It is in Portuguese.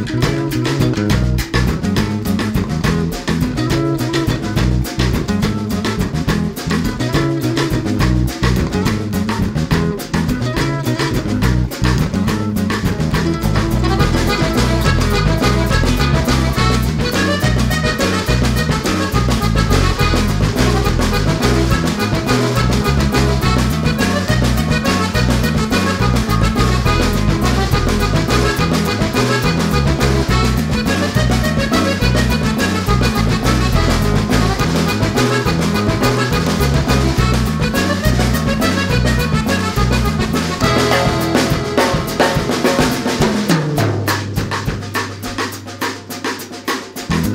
Música